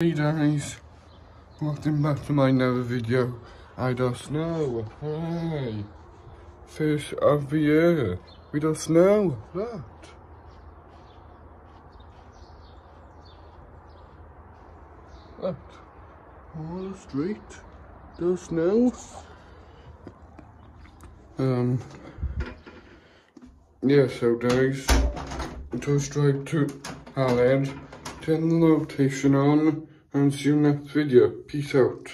Hey guys, welcome back to my another video. I don't know. Hey, fish of the year. We don't know that. That on the street. Does snow. Um. Yeah. So guys, go straight to Highland turn the notification on and see you next video. Peace out.